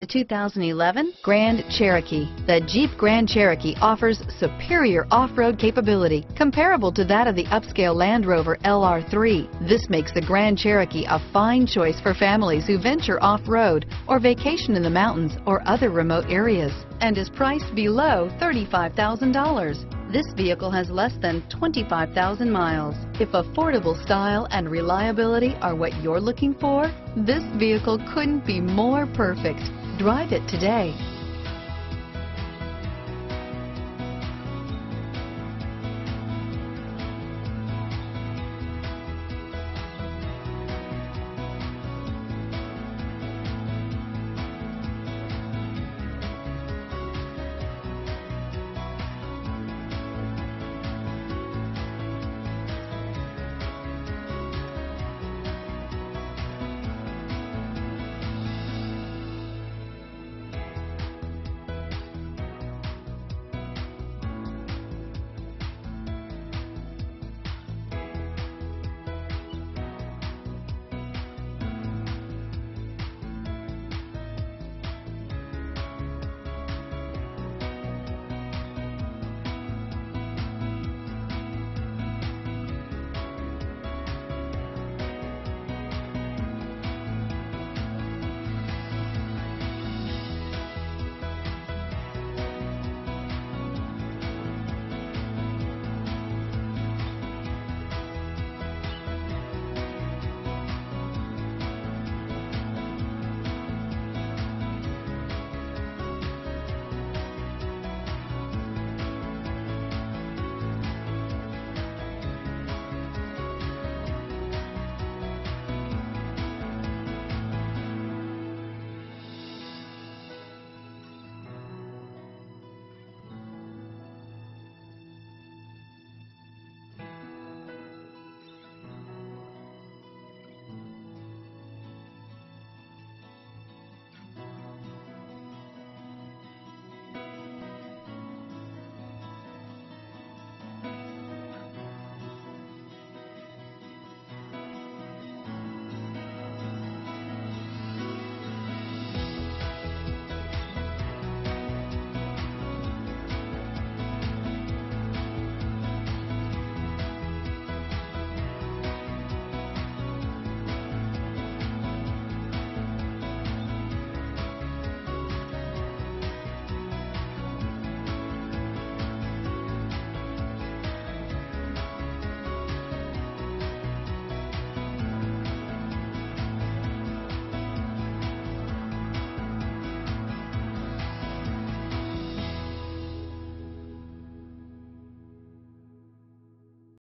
The 2011 Grand Cherokee. The Jeep Grand Cherokee offers superior off-road capability comparable to that of the upscale Land Rover LR3. This makes the Grand Cherokee a fine choice for families who venture off-road or vacation in the mountains or other remote areas and is priced below $35,000. This vehicle has less than 25,000 miles. If affordable style and reliability are what you're looking for, this vehicle couldn't be more perfect. Drive it today.